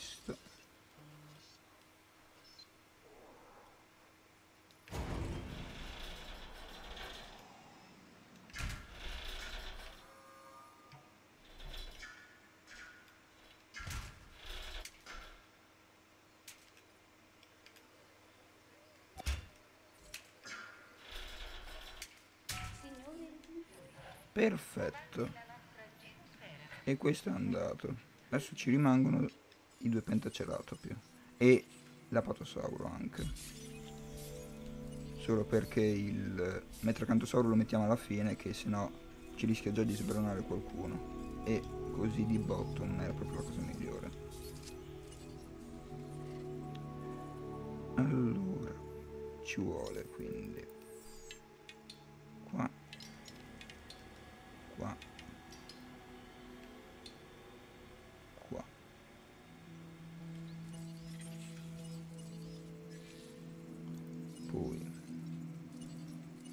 questo. Perfetto. E questo è andato. Adesso ci rimangono i due pentaceratopi. E l'apatosauro anche. Solo perché il metracantosauro lo mettiamo alla fine che sennò ci rischia già di sbranare qualcuno. E così di botto non era proprio la cosa migliore. Allora, ci vuole quindi.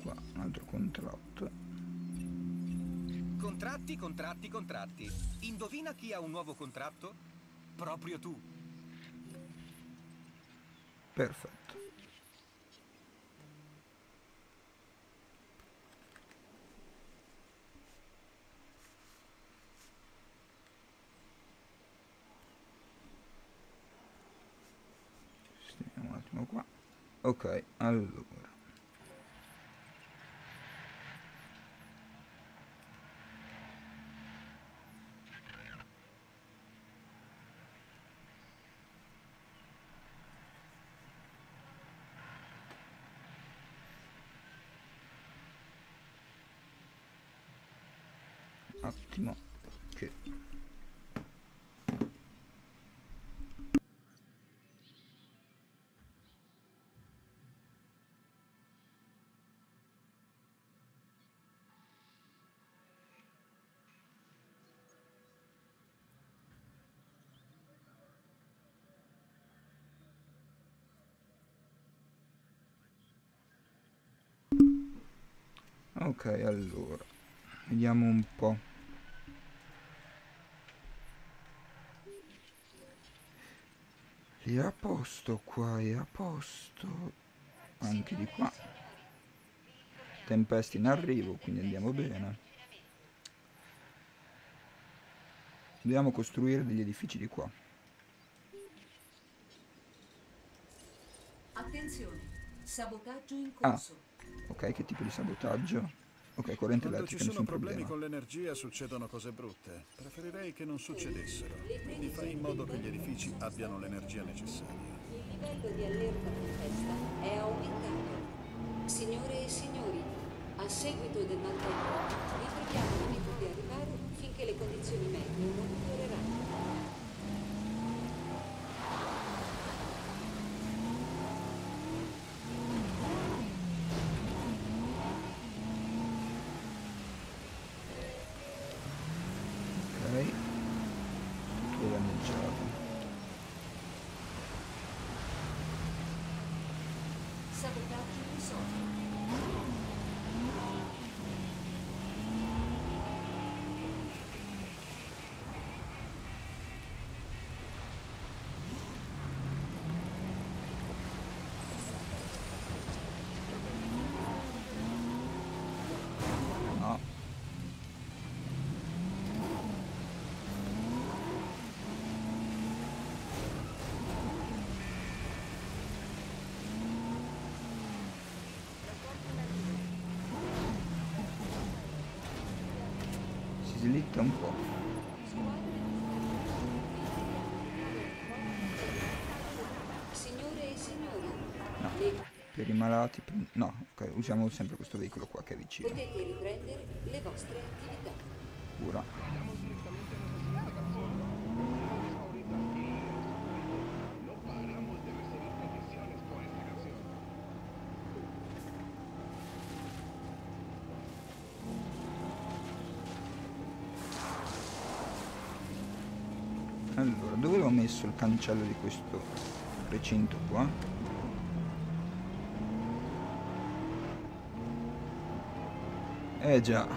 Qua, un altro contratto. Contratti, contratti, contratti. Indovina chi ha un nuovo contratto? Proprio tu. Perfetto. Stiamo un attimo qua. Ok, allora. attimo che ok allora vediamo un po' è a posto qua è a posto. Anche di qua. Tempeste in arrivo quindi andiamo bene. Dobbiamo costruire degli edifici di qua. Attenzione, sabotaggio in Ah. corso. ok che tipo di sabotaggio ok corrente Quando ci elettrica sono nessun problemi problema con l'energia succedono cose brutte. Preferirei che non succedessero. Quindi fai in modo che gli edifici abbiano l'energia necessaria. Il livello di allerta tempesta è aumentato. Signore e signori, a seguito del maltempo, la meta di arrivare finché le condizioni meteo non Sabotaggio risolto. no si slitta un po' Signore e signori, no per i malati no ok usiamo sempre questo veicolo qua che è vicino potete riprendere le vostre attività. cura allora dove ho messo il cancello di questo recinto qua. Eh già.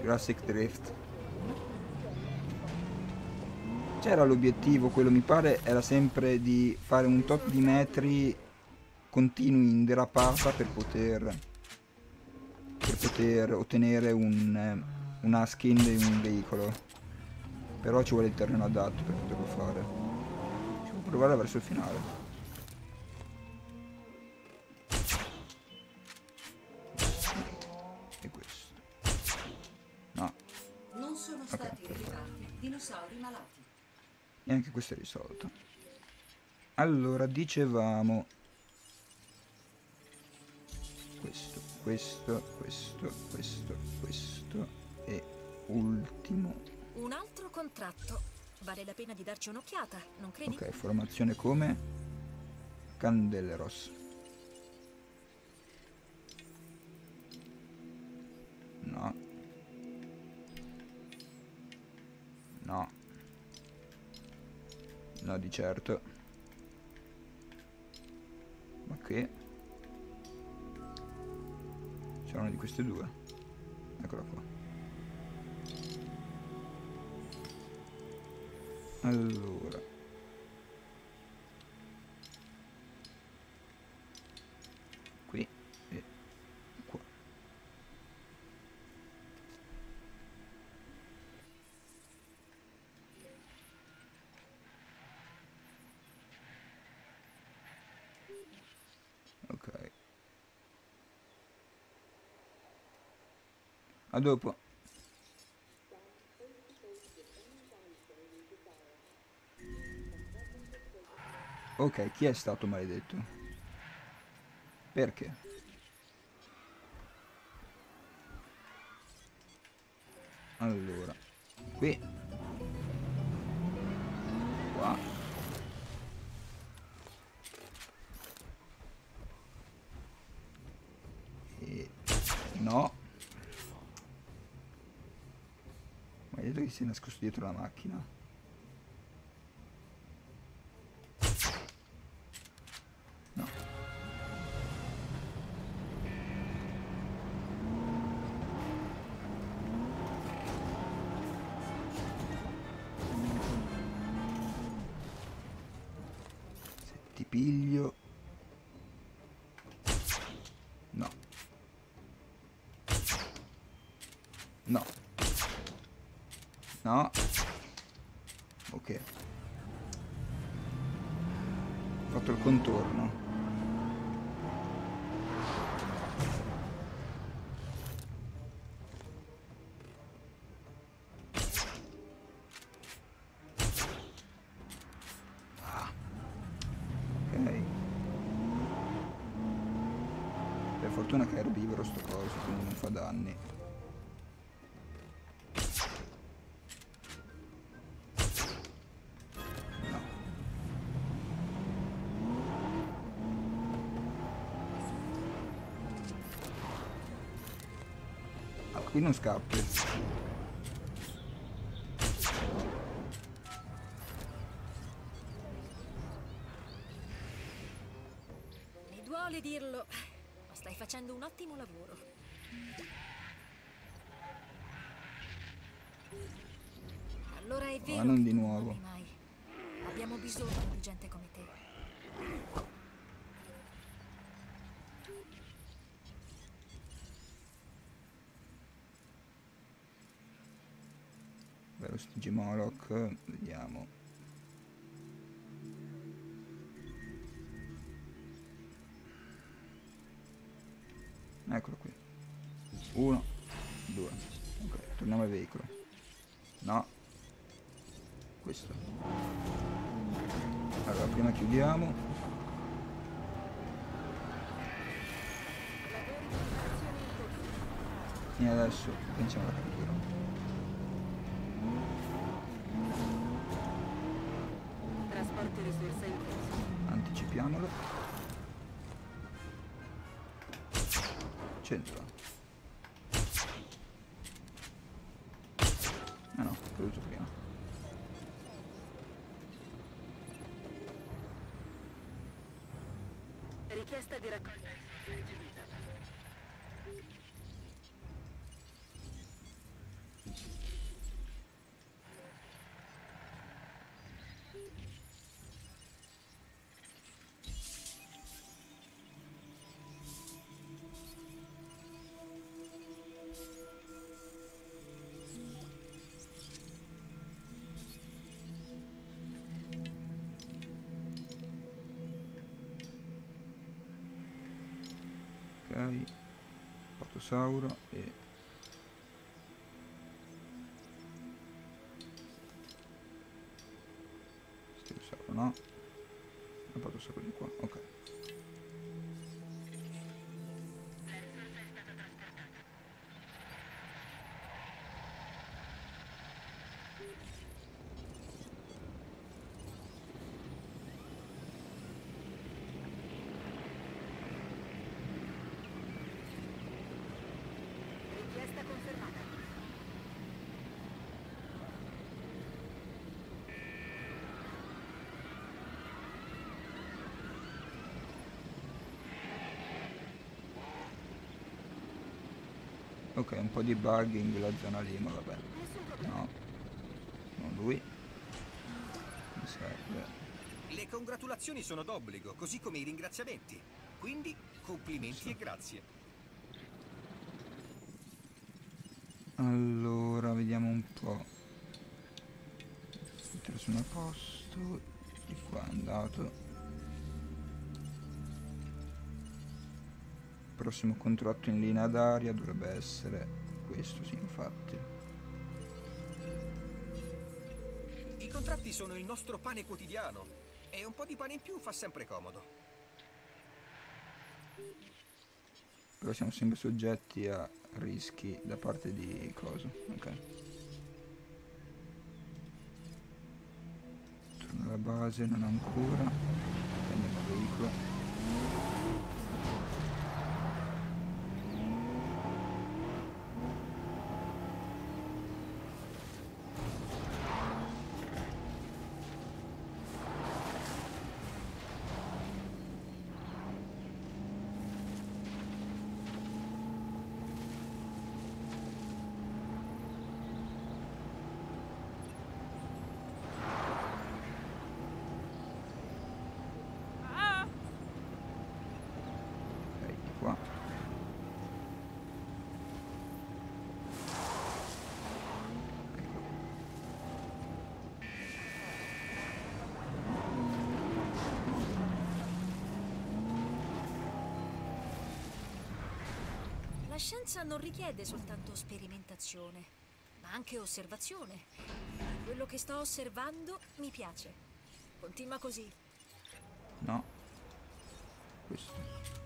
Jurassic Drift. C'era l'obiettivo, quello mi pare, era sempre di fare un tot di metri continui in derapata per poter, per poter ottenere un, eh, una skin di un veicolo. Però ci vuole il terreno adatto per poterlo fare. Ci può provare verso il finale. E questo. No, Non sono stati rilevati dinosauri malati. e anche questo è risolto. Allora, dicevamo... Questo, questo, questo, questo, questo e ultimo. Un altro contratto. Vale la pena di darci un'occhiata, non credi? Ok, formazione come Candeleros. No. No. No, di certo. Ma che? C'è una di queste due. Eccola qua. Allora. Qui e qua. Ok. A dopo. Ok, chi è stato maledetto? Perché? Allora, qui. Qua. E no. Ma vedo che si è nascosto dietro la macchina. No. No. Ok. Ho fatto il contorno. Ah. Fortuna che è erbivoro sto coso, quindi non fa danni. Non scappi. Mi duole dirlo, ma stai facendo un ottimo lavoro. Allora è vero. non che di nuovo. Abbiamo bisogno di gente come te. Vero Stigi Moloch, vediamo. Eccolo qui. Uno, due. Ok, torniamo al veicolo. No. Questo. Allora, prima chiudiamo. E adesso pensiamo alla cattura. In corso. Anticipiamolo. Centro. Ah no, caduto prima. Richiesta di raccogliere Ok. Patosauro e... Stegosauro no. E Patosauro di qua, ok. Richiesta confermata. Ok, un po' di bug in quella zona lì, ma vabbè. No. Non lui. Mi serve. Le congratulazioni sono d'obbligo, così come i ringraziamenti. Quindi, complimenti e grazie. Allora, vediamo un po'. Mettere sono a posto. Di qua è andato. Prossimo contratto in linea d'aria dovrebbe essere questo, sì, infatti. I contratti sono il nostro pane quotidiano. E un po' di pane in più fa sempre comodo. Però siamo sempre soggetti a rischi da parte di coso. Ok. Torno alla base, non ancora. Prendiamo il veicolo. Ok, di qua. La scienza non richiede soltanto sperimentazione, ma anche osservazione. Quello che sto osservando mi piace. Continua così. No. Questo.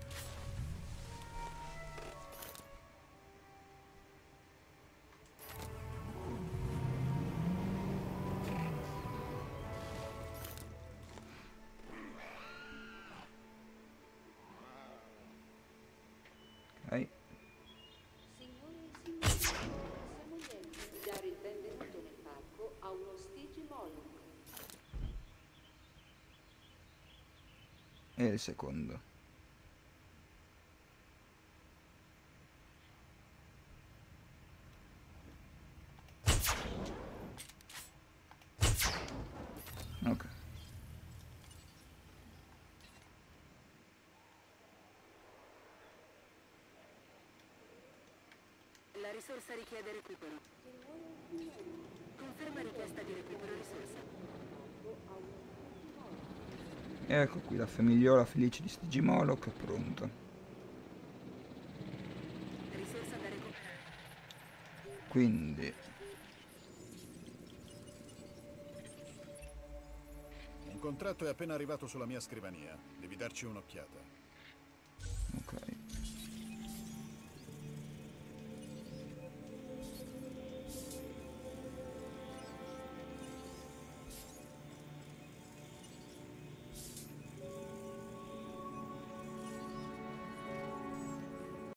E il secondo. Ok. La risorsa richiede recupero. Conferma richiesta di recupero risorsa. Ecco qui la famigliola felice di Stigimoloch è pronta. Risorsa da recuperare. Quindi Un contratto è appena arrivato sulla mia scrivania. Devi darci un'occhiata.